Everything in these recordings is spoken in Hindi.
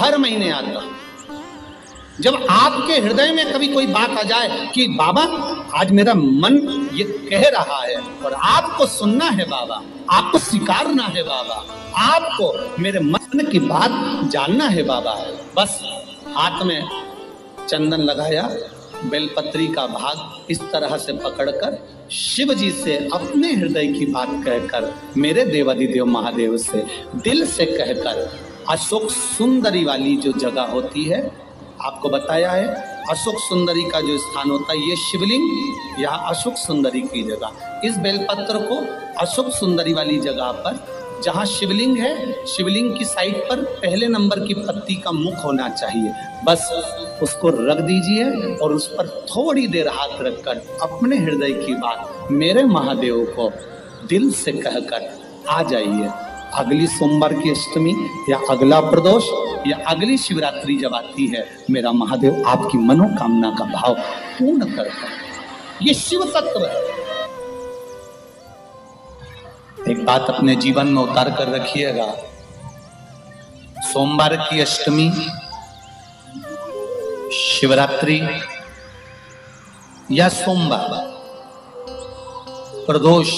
हर महीने आता हूँ। जब आपके हृदय में कभी कोई बात आ जाए कि बाबा, आज मेरा मन ये कह रहा है और आपको सुनना है बाबा, आपको स्वीकारना है बाबा, आपको मेरे मन की बात जानना है बाबा। बस हाथ में चंदन लगाया, बेलपत्री का भाग इस तरह से पकड़कर शिव जी से अपने हृदय की बात कहकर, मेरे देवादिदेव महादेव से दिल से कहकर अशोक सुंदरी वाली जो जगह होती है, आपको बताया है, अशोक सुंदरी का जो स्थान होता है, ये शिवलिंग या अशोक सुंदरी की जगह। इस बेलपत्र को अशोक सुंदरी वाली जगह पर, जहाँ शिवलिंग है, शिवलिंग की साइड पर पहले नंबर की पत्ती का मुख होना चाहिए। बस उसको रख दीजिए और उस पर थोड़ी देर हाथ रखकर अपने हृदय की बात मेरे महादेव को दिल से कहकर आ जाइए। अगली सोमवार की अष्टमी या अगला प्रदोष या अगली शिवरात्रि जब आती है, मेरा महादेव आपकी मनोकामना का भाव पूर्ण करता है। ये शिव तत्व है। एक बात अपने जीवन में उतार कर रखिएगा। सोमवार की अष्टमी, शिवरात्रि या सोमवार, प्रदोष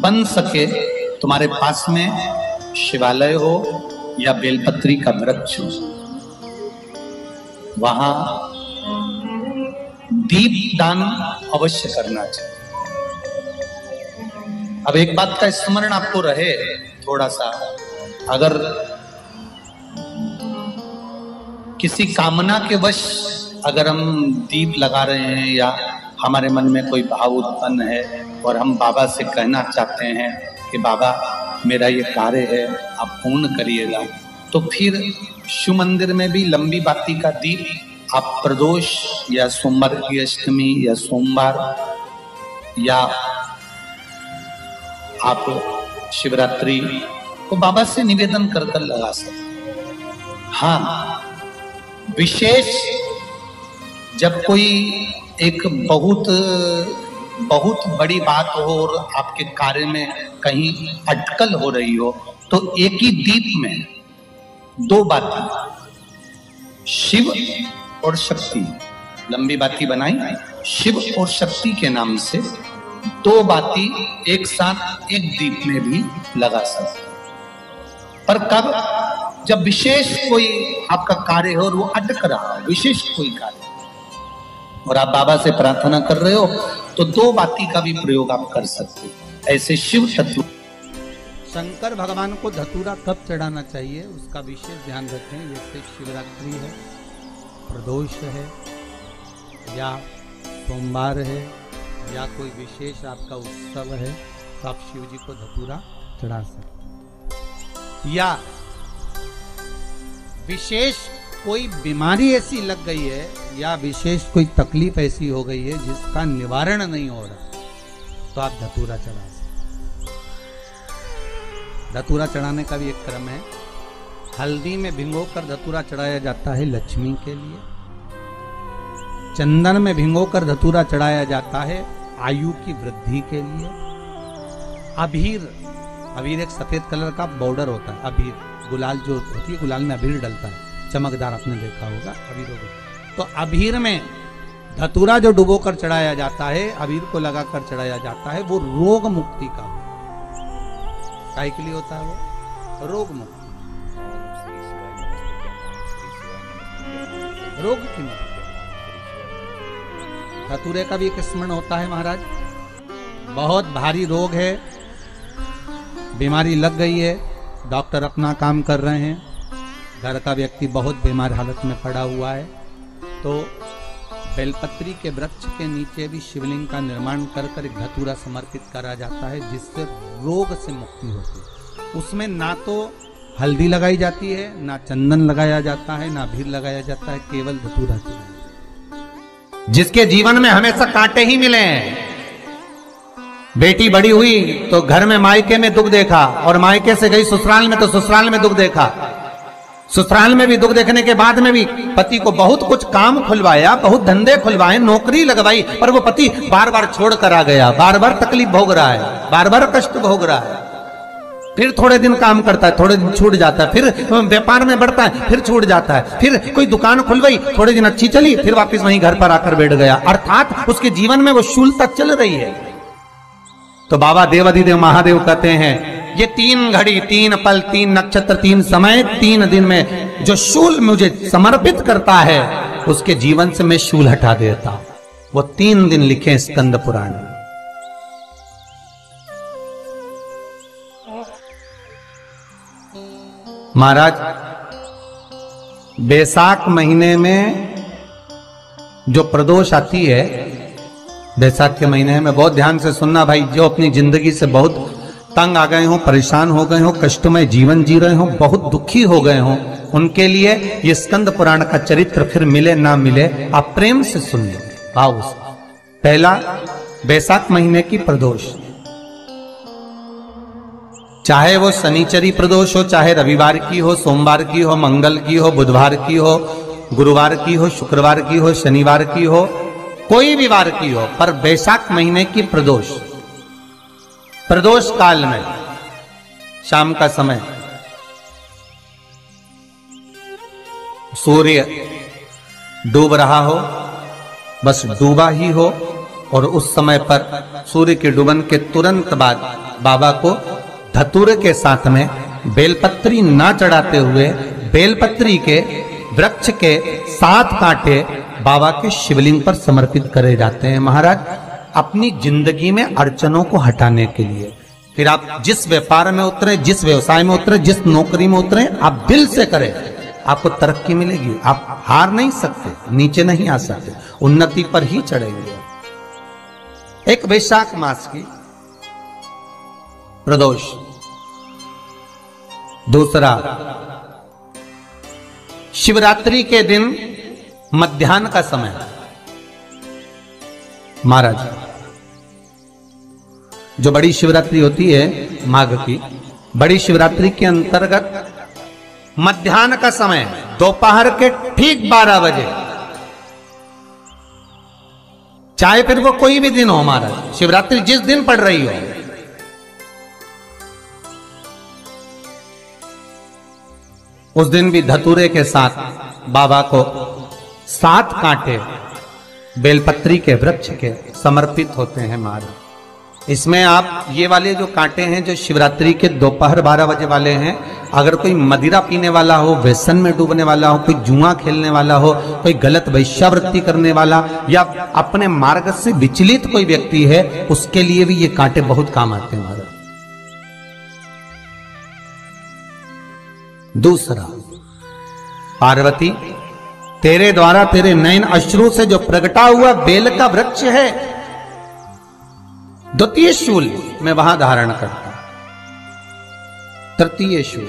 बन सके, तुम्हारे पास में शिवालय हो या बेलपत्री का वृक्ष हो। वहाँ दीप दान अवश्य करना चाहिए। अब एक बात का स्मरण आपको रहे थोड़ा सा अगर किसी कामना के वश अगर हम दीप लगा रहे हैं या हमारे मन में कोई भाव उत्पन्न है और हम बाबा से कहना चाहते हैं कि बाबा, मेरा ये कार्य है, आप पूर्ण करिएगा तो फिर शिव मंदिर में भी लंबी बाती का दीप, आप प्रदोष या सोमवार की अष्टमी या सोमवार या आप शिवरात्रि को बाबा से निवेदन कर कर लगा सकते हाँ विशेष जब कोई एक बहुत बहुत बड़ी बात हो और आपके कार्य में कहीं अटकल हो रही हो तो एक ही दीप में दो बातें। शिव और शक्ति। लंबी बाती बनाई। शिव और शक्ति के नाम से दो बाती एक साथ एक दीप में भी लगा सकते पर कब? जब विशेष कोई आपका कार्य हो और वो अटक रहा हो, विशेष कोई कार्य। और आप बाबा से प्रार्थना कर रहे हो तो दो बाती का भी प्रयोग आप कर सकते हो। ऐसे शिव तत्व। शंकर भगवान को धतूरा कब चढ़ाना चाहिए, उसका विशेष ध्यान रखें। जैसे शिवरात्रि है, प्रदोष है, या सोमवार है, या कोई विशेष आपका उत्सव है तो आप शिव जी को धतूरा चढ़ा सकते। या विशेष कोई बीमारी ऐसी लग गई है या विशेष कोई तकलीफ़ ऐसी हो गई है जिसका निवारण नहीं हो रहा तो आप धतूरा चढ़ा सकते धतूरा चढ़ाने का भी एक क्रम है। हल्दी में भिंगो कर धतूरा चढ़ाया जाता है लक्ष्मी के लिए। चंदन में भिंगो कर धतूरा चढ़ाया जाता है आयु की वृद्धि के लिए। अभीर अबीर एक सफ़ेद कलर का बॉर्डर होता है, अबीर। गुलाल जो होती है, गुलाल में अभीर डलता है। चमकदार आपने देखा होगा, अबीर होगा तो अबीर में धतूरा जो डुबो कर चढ़ाया जाता है, अबीर को लगाकर चढ़ाया जाता है, वो रोग मुक्ति का के लिए होता है वो? रोग मुक्ति। रोग की मुक्ति। धतूरे का भी एक स्मरण होता है महाराज। बहुत भारी रोग है, बीमारी लग गई है, डॉक्टर अपना काम कर रहे हैं। घर का व्यक्ति बहुत बीमार हालत में पड़ा हुआ है। तो बेलपत्री के वृक्ष के नीचे भी शिवलिंग का निर्माण कर कर धतूरा समर्पित करा जाता है, जिससे रोग से मुक्ति होती है। उसमें ना तो हल्दी लगाई जाती है, ना चंदन लगाया जाता है, ना भीड़ लगाया जाता है, केवल धतूरा चढ़ाया जिसके जीवन में हमेशा कांटे ही मिले हैं। बेटी बड़ी हुई तो घर में मायके में दुख देखा, और मायके से गई ससुराल में तो ससुराल में दुख देखा। ससुराल में भी दुख देखने के बाद में भी पति को बहुत कुछ काम खुलवाया, बहुत धंधे खुलवाए, नौकरी लगवाई, पर वो पति बार बार छोड़ कर आ गया। बार बार तकलीफ़ भोग रहा है बार बार कष्ट भोग रहा है। फिर थोड़े दिन काम करता है, थोड़े दिन छूट जाता है, फिर व्यापार में बढ़ता है, फिर छूट जाता है। फिर कोई दुकान खुल गई थोड़े दिन अच्छी चली, फिर वापस वहीं घर पर आकर बैठ गया। अर्थात उसके जीवन में वो शूलता चल रही है। तो बाबा देवाधिदेव महादेव कहते हैं ये तीन घड़ी, तीन पल, तीन नक्षत्र, तीन समय, तीन दिन में जो शूल मुझे समर्पित करता है, उसके जीवन से मैं शूल हटा देता। वो तीन दिन लिखे स्कंद पुराण। महाराज, बैसाख महीने में जो प्रदोष आती है, बैसाख के महीने में बहुत ध्यान से सुनना भाई, जो अपनी ज़िंदगी से बहुत तंग आ गए हो, परेशान हो गए हो, कष्टमय जीवन जी रहे हो, बहुत दुखी हो गए हो, उनके लिए ये स्कंद पुराण का चरित्र फिर मिले ना मिले, आप प्रेम से सुन लो से पहला, बैसाख महीने की प्रदोष। चाहे वो शनिचरी प्रदोष हो, चाहे रविवार की हो, सोमवार की हो, मंगल की हो, बुधवार की हो, गुरुवार की हो, शुक्रवार की हो, शनिवार की हो, कोई भी वार की हो, पर बैसाख महीने की प्रदोष। प्रदोष काल में, शाम का समय। सूर्य डूब रहा हो, बस डूबा ही हो, और उस समय पर सूर्य के डूबन के तुरंत बाद बाबा को धतुर के साथ में बेलपत्री ना चढ़ाते हुए बेलपत्री के वृक्ष के सात कांटे बाबा के शिवलिंग पर समर्पित करे जाते हैं। महाराज अपनी ज़िंदगी में अड़चनों को हटाने के लिए। फिर आप जिस व्यापार में उतरे, जिस व्यवसाय में उतरे, जिस नौकरी में उतरे, आप दिल से करें, आपको तरक्की मिलेगी। आप हार नहीं सकते, नीचे नहीं आ सकते, उन्नति पर ही चढ़ेंगे। एक वैशाख मास की प्रदोष। दूसरा, शिवरात्रि के दिन मध्यान्ह का समय। महाराज जो बड़ी शिवरात्रि होती है माघ की, बड़ी शिवरात्रि के अंतर्गत मध्यान्ह का समय, दोपहर के ठीक बारह बजे। चाहे फिर वो कोई भी दिन हो हमारा शिवरात्रि जिस दिन पड़ रही हो। उस दिन भी धतूरे के साथ, बाबा को सात कांटे, बेलपत्री के वृक्ष के समर्पित होते हैं महाराज। इसमें आप ये वाले जो कांटे हैं, जो शिवरात्रि के दोपहर बारह बजे वाले हैं, अगर कोई मदिरा पीने वाला हो, व्यसन में डूबने वाला हो, कोई जुआ खेलने वाला हो, कोई गलत वैश्यावृत्ति करने वाला, या अपने मार्ग से विचलित कोई व्यक्ति है, उसके लिए भी ये कांटे बहुत काम आते हैं दूसरा, पार्वती, तेरे द्वारा तेरे नयन अश्रु से जो प्रगटा हुआ बेल का वृक्ष है द्वितीय शूल मैं वहाँ धारण करता तृतीय शूल,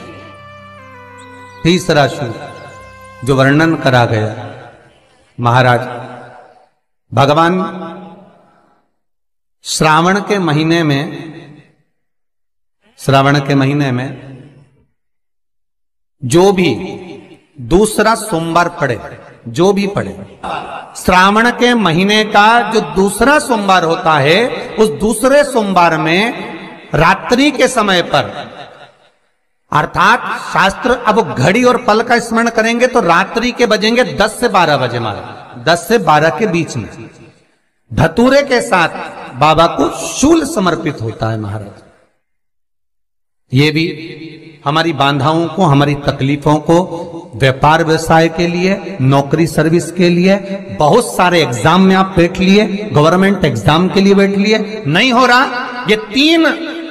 तीसरा शूल जो वर्णन करा गया। महाराज, भगवान श्रावण के महीने में, श्रावण के महीने में जो भी दूसरा सोमवार पड़े जो भी पड़े श्रावण के महीने का जो दूसरा सोमवार होता है, उस दूसरे सोमवार में रात्रि के समय पर, अर्थात शास्त्र अब घड़ी और पल का स्मरण करेंगे तो रात्रि के बजेंगे 10 से 12 बजे मारे 10 से 12 के बीच में। धतूरे के साथ बाबा को शूल समर्पित होता है महाराज। ये भी हमारी बाधाओं को, हमारी तकलीफों को, व्यापार व्यवसाय के लिए, नौकरी सर्विस के लिए, बहुत सारे एग्ज़ाम में आप बैठ लिए, गवर्नमेंट एग्ज़ाम के लिए बैठ लिए, नहीं हो रहा। ये तीन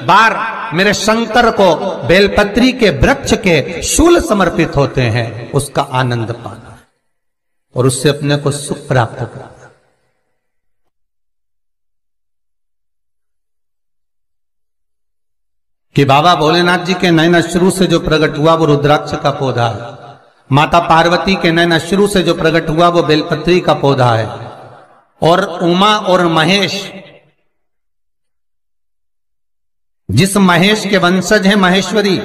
बार मेरे शंकर को बेलपत्री के वृक्ष के शूल समर्पित होते हैं, उसका आनंद पाना। और उससे अपने को सुख प्राप्त करना कि बाबा भोलेनाथ जी के नयन अश्रु से जो प्रकट हुआ वो रुद्राक्ष का पौधा है। माता पार्वती के नयन अश्रु से जो प्रकट हुआ वो बेलपत्री का पौधा है। और उमा और महेश, जिस महेश के वंशज है महेश्वरी,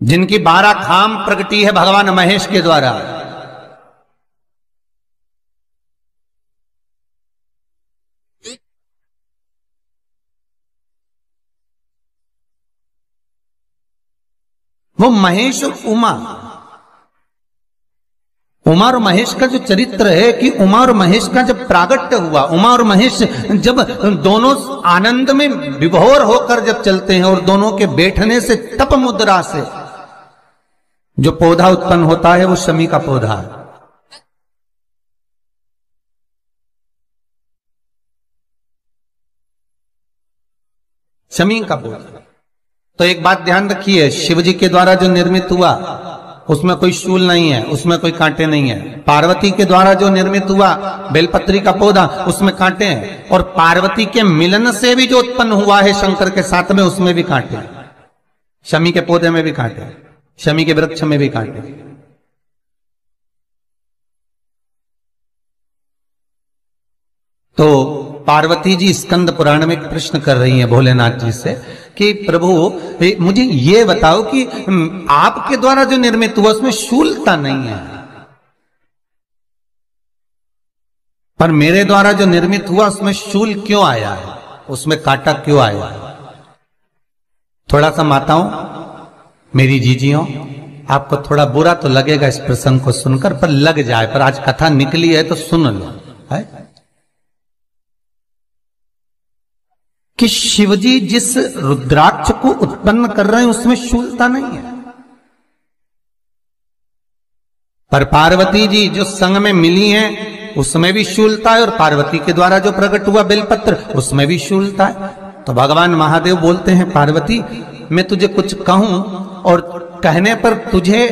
जिनकी बारह खाम प्रगति है भगवान महेश के द्वारा वो महेश और उमा। उमा और महेश का जो चरित्र है कि उमा और महेश का जब प्रागट्य हुआ उमा और महेश जब दोनों आनंद में विभोर होकर जब चलते हैं और दोनों के बैठने से तप मुद्रा से जो पौधा उत्पन्न होता है वो शमी का पौधा है। शमी का पौधा। तो एक बात ध्यान रखिए शिव जी के द्वारा जो निर्मित हुआ, उसमें कोई शूल नहीं है, उसमें कोई कांटे नहीं है। पार्वती के द्वारा जो निर्मित हुआ, बेलपत्री का पौधा, उसमें कांटे हैं। और पार्वती के मिलन से भी जो उत्पन्न हुआ है शंकर के साथ में, उसमें भी कांटे हैं। शमी के पौधे में भी कांटे हैं। शमी के वृक्ष में भी कांटे हैं। तो पार्वती जी स्कंद पुराण में प्रश्न कर रही हैं भोलेनाथ जी से कि प्रभु मुझे ये बताओ कि आपके द्वारा जो निर्मित हुआ उसमें शूलता नहीं है। पर मेरे द्वारा जो निर्मित हुआ उसमें शूल क्यों आया है? उसमें काटा क्यों आया है? थोड़ा सा माताओं, मेरी जीजियों, आपको थोड़ा बुरा तो लगेगा इस प्रसंग को सुनकर, पर लग जाए, पर आज कथा निकली है तो सुन लो, है? कि शिवजी जिस रुद्राक्ष को उत्पन्न कर रहे हैं, उसमें शूलता नहीं है। पर पार्वती जी जो संग में मिली हैं, उसमें भी शूलता है और पार्वती के द्वारा जो प्रकट हुआ बेलपत्र, उसमें भी शूलता है। तो भगवान महादेव बोलते हैं, पार्वती, मैं तुझे कुछ कहूँ और कहने पर तुझे,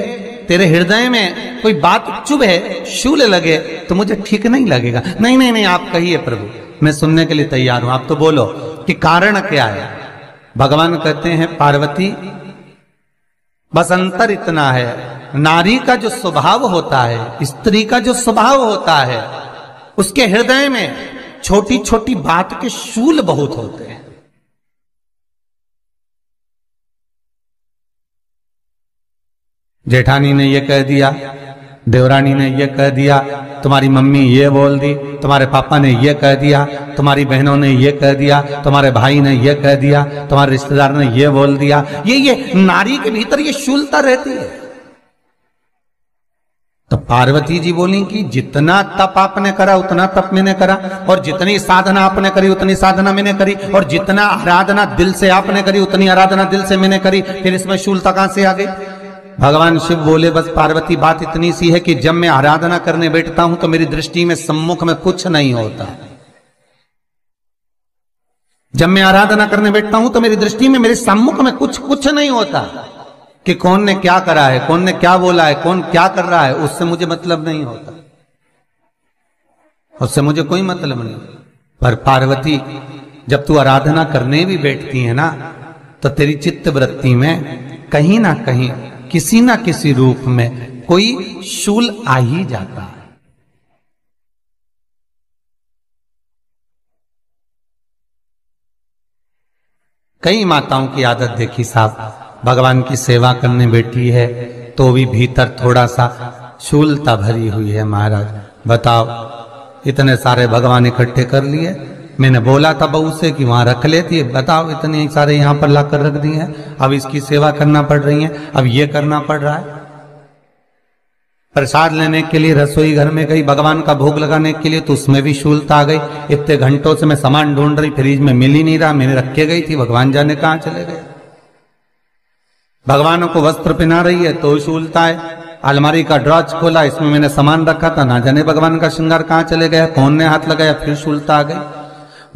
तेरे हृदय में कोई बात चुभ है, शूल लगे तो मुझे ठीक नहीं लगेगा। नहीं नहीं नहीं, आप कहिए प्रभु, मैं सुनने के लिए तैयार हूँ। आप तो बोलो कि कारण क्या है? भगवान कहते हैं, पार्वती, बस अंतर इतना है। नारी का जो स्वभाव होता है, स्त्री का जो स्वभाव होता है, उसके हृदय में छोटी छोटी बात के शूल बहुत होते हैं। जेठानी ने यह कह दिया देवरानी ने यह कह दिया, तुम्हारी मम्मी ये बोल दी, तुम्हारे पापा ने यह कह दिया, तुम्हारी बहनों ने यह कह दिया, तुम्हारे भाई ने यह कह दिया, तुम्हारे रिश्तेदार ने यह बोल दिया। ये ये नारी के भीतर ये शूलता रहती है। तो पार्वती जी बोली कि जितना तप आपने करा, उतना तप मैंने करा, और जितनी साधना आपने करी, उतनी साधना मैंने करी, और जितना आराधना दिल से आपने करी, उतनी आराधना दिल से मैंने करी, फिर इसमें शूलता कहाँ से आ गई? भगवान शिव बोले, बस पार्वती, बात इतनी सी है कि जब मैं आराधना करने बैठता हूँ तो मेरी दृष्टि में सम्मुख में कुछ नहीं होता। जब मैं आराधना करने बैठता हूँ तो मेरी दृष्टि में मेरे सम्मुख में कुछ कुछ नहीं होता कि कौन ने क्या करा है, कौन ने क्या बोला है, कौन क्या कर रहा है, उससे मुझे मतलब नहीं होता। उससे मुझे कोई मतलब नहीं। पर पार्वती, जब तू आराधना करने भी बैठती है ना तो तेरी चित्त वृत्ति में कहीं ना कहीं किसी ना किसी रूप में कोई शूल आ ही जाता है। कई माताओं की आदत देखी साहब, भगवान की सेवा करने बैठी है तो भी भीतर थोड़ा सा शूलता भरी हुई है महाराज। बताओ, इतने सारे भगवान इकट्ठे कर लिए मैंने बोला था बहू से कि वहाँ रख लेती है। बताओ, इतने सारे यहाँ पर लाकर रख दिए हैं। अब इसकी सेवा करना पड़ रही है। अब ये करना पड़ रहा है। प्रसाद लेने के लिए रसोई घर में गई, भगवान का भोग लगाने के लिए तो उसमें भी शूलता आ गई। इतने घंटों से मैं सामान ढूंढ रही, फ्रिज में मिल ही नहीं रहा। मैंने रखे गई थी, भगवान जाने कहा चले गए। भगवानों को वस्त्र पहना रही है तो शूलता है। अलमारी का ड्रॉच खोला, इसमें मैंने सामान रखा था। ना जाने भगवान का श्रृंगार कहाँ चले गया, कौन ने हाथ लगाया, फिर शूलता आ गई।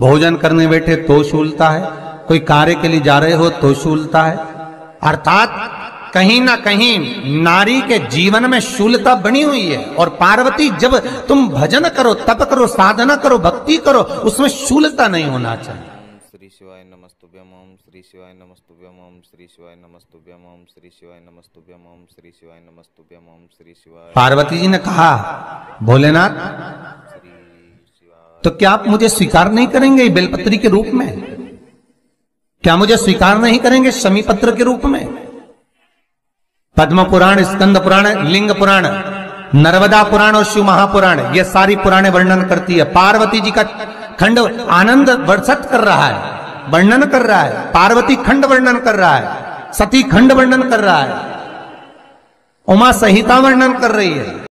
भोजन करने बैठे तो शूलता है कोई कार्य के लिए जा रहे हो तो शूलता है। अर्थात कहीं ना कहीं नारी के जीवन में शूलता बनी हुई है और पार्वती जब तुम भजन करो तप करो साधना करो भक्ति करो उसमें शूलता नहीं होना चाहिए। श्री शिवाय नमस्तुभ्यम ओम श्री शिवाय नमस्तुभ्यम ओम श्री शिवाय नमस्तुभ्यम ओम श्री शिवाय नमस्तुभ्यम ओम श्री शिवाय नमस्तुभ्यम ओम श्री शिवाय पार्वती जी ने कहा भोलेनाथ तो क्या आप मुझे स्वीकार नहीं करेंगे बेलपत्री के रूप में? क्या मुझे स्वीकार नहीं करेंगे शमी पत्र के रूप में? पद्म पुराण, स्कंद पुराण, लिंग पुराण, नर्मदा पुराण और शिव महापुराण, ये सारी पुराणे वर्णन करती है। पार्वती जी का खंड आनंद वर्षत कर रहा है, वर्णन कर रहा है। पार्वती खंड वर्णन कर रहा है, सती खंड वर्णन कर रहा है, उमा संहिता वर्णन कर रही है।